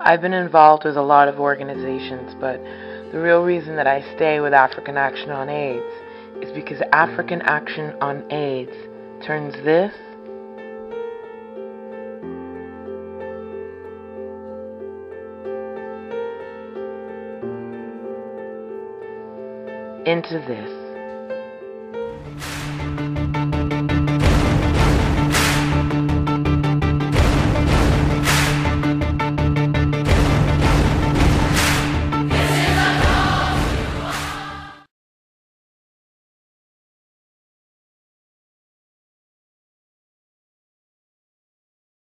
I've been involved with a lot of organizations, but the real reason that I stay with African Action on AIDS is because African Action on AIDS turns this into this.